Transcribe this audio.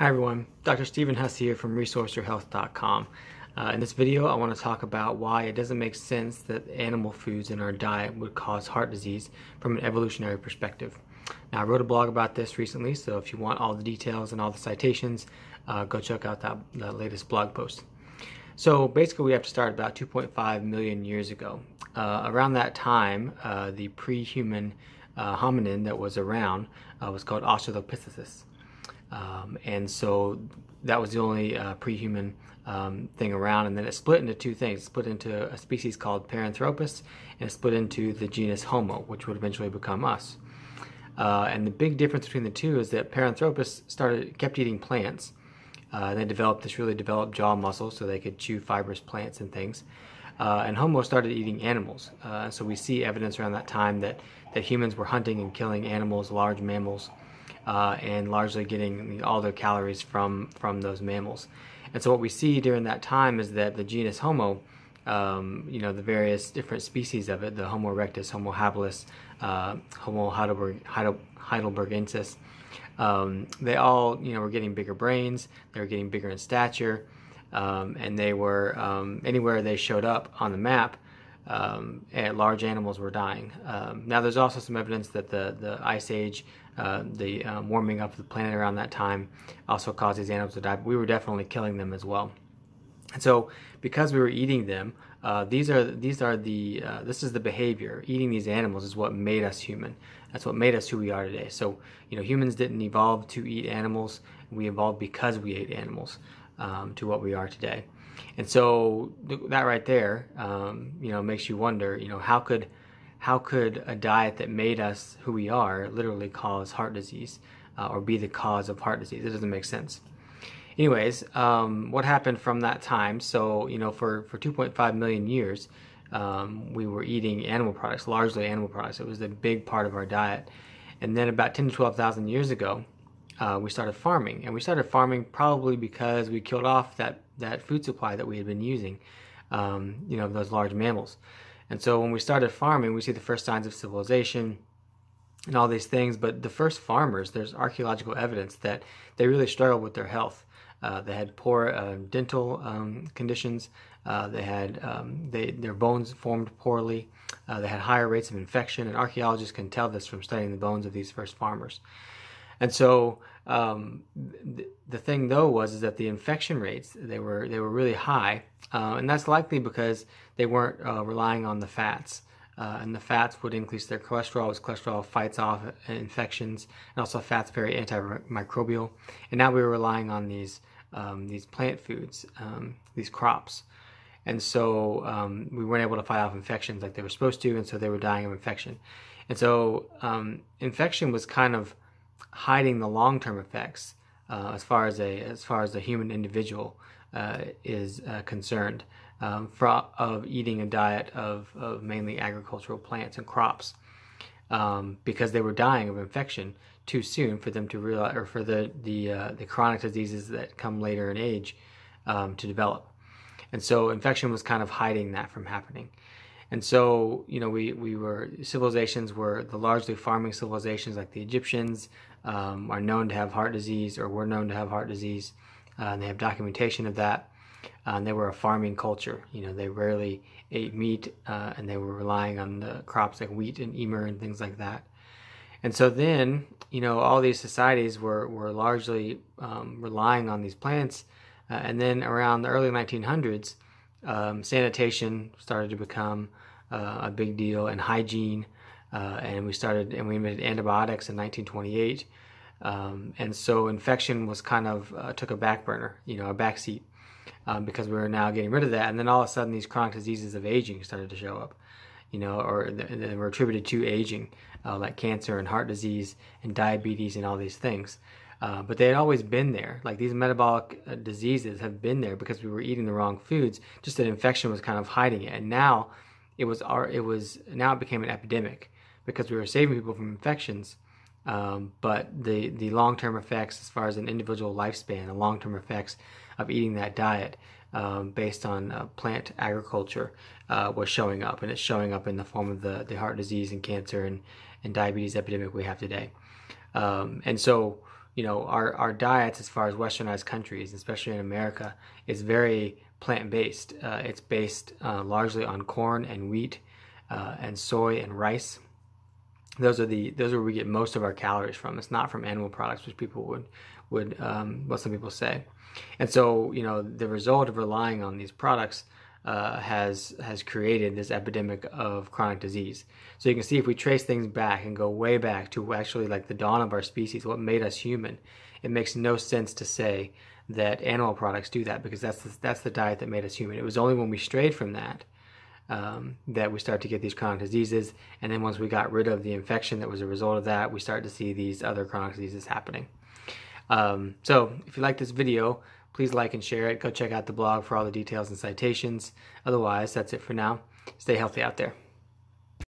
Hi everyone, Dr. Stephen Hussey here from ResourceYourHealth.com. Uh, in this video, I want to talk about why it doesn't make sense that animal foods in our diet would cause heart disease from an evolutionary perspective. Now, I wrote a blog about this recently, so if you want all the details and all the citations, uh, go check out that, that latest blog post. So basically, we have to start about 2.5 million years ago. Uh, around that time, uh, the pre-human uh, hominin that was around uh, was called Australopithecus. Um, and so that was the only uh, pre-human um, thing around. And then it split into two things. It split into a species called Paranthropus and it split into the genus Homo, which would eventually become us. Uh, and the big difference between the two is that Paranthropus started kept eating plants. Uh, they developed this really developed jaw muscle so they could chew fibrous plants and things. Uh, and Homo started eating animals. Uh, so we see evidence around that time that, that humans were hunting and killing animals, large mammals, uh, and largely getting all their calories from from those mammals. And so what we see during that time is that the genus Homo, um, you know, the various different species of it, the Homo erectus, Homo habilis, uh, Homo heidelberg, heidelbergensis, um, they all, you know, were getting bigger brains. They were getting bigger in stature, um, and they were um, anywhere they showed up on the map. Um, large animals were dying. Um, now, there's also some evidence that the the ice age uh, the um, warming up of the planet around that time also caused these animals to die. But we were definitely killing them as well. And so, because we were eating them, uh, these are these are the uh, this is the behavior. Eating these animals is what made us human. That's what made us who we are today. So, you know, humans didn't evolve to eat animals. We evolved because we ate animals um, to what we are today. And so that right there, um, you know, makes you wonder. You know, how could how could a diet that made us who we are literally cause heart disease uh, or be the cause of heart disease? It doesn't make sense. Anyways, um, what happened from that time? So, you know, for, for 2.5 million years, um, we were eating animal products, largely animal products. It was a big part of our diet. And then about 10 to 12,000 years ago, uh, we started farming. And we started farming probably because we killed off that, that food supply that we had been using, um, you know, those large mammals. And so when we started farming, we see the first signs of civilization and all these things. But the first farmers, there's archaeological evidence that they really struggled with their health. Uh, they had poor uh, dental um, conditions. Uh, they had um, they, their bones formed poorly. Uh, they had higher rates of infection, and archaeologists can tell this from studying the bones of these first farmers. And so um, th- the thing though was is that the infection rates they were they were really high, uh, and that's likely because they weren't uh, relying on the fats. Uh, and the fats would increase their cholesterol as cholesterol fights off infections, and also fats very antimicrobial. And now we were relying on these um, these plant foods, um, these crops, and so um, we weren't able to fight off infections like they were supposed to, and so they were dying of infection. And so um, infection was kind of hiding the long-term effects uh, as far as a as far as the human individual uh, is uh, concerned um, for, of eating a diet of, of mainly agricultural plants and crops um, because they were dying of infection too soon for them to realize or for the the uh, the chronic diseases that come later in age um, to develop. And so infection was kind of hiding that from happening and so, you know, we, we were, civilizations were the largely farming civilizations like the Egyptians um, are known to have heart disease or were known to have heart disease. Uh, and they have documentation of that. Uh, and they were a farming culture. You know, they rarely ate meat uh, and they were relying on the crops like wheat and emmer and things like that. And so then, you know, all these societies were, were largely um, relying on these plants. Uh, and then around the early 1900s, um, sanitation started to become uh, a big deal and hygiene. Uh, and we started and we invented antibiotics in 1928. Um, and so infection was kind of uh, took a back burner, you know, a back seat um, because we were now getting rid of that. And then all of a sudden, these chronic diseases of aging started to show up, you know, or they were attributed to aging, uh, like cancer and heart disease and diabetes and all these things. Uh, but they had always been there. Like these metabolic uh, diseases have been there because we were eating the wrong foods. Just that infection was kind of hiding it, and now it was our it was now it became an epidemic because we were saving people from infections. Um, but the the long term effects, as far as an individual lifespan, the long term effects of eating that diet um, based on uh, plant agriculture uh, was showing up, and it's showing up in the form of the the heart disease and cancer and and diabetes epidemic we have today. Um, and so you know, our, our diets as far as westernized countries, especially in America, is very plant-based. Uh, it's based uh, largely on corn and wheat uh, and soy and rice. Those are the those are where we get most of our calories from. It's not from animal products, which people would would um, what some people say. And so, you know, the result of relying on these products uh, has has created this epidemic of chronic disease. So you can see if we trace things back and go way back to actually like the dawn of our species, what made us human, it makes no sense to say that animal products do that because that's the, that's the diet that made us human. It was only when we strayed from that um, that we start to get these chronic diseases, and then once we got rid of the infection that was a result of that, we start to see these other chronic diseases happening. Um, so if you like this video, please like and share it. Go check out the blog for all the details and citations. Otherwise, that's it for now. Stay healthy out there.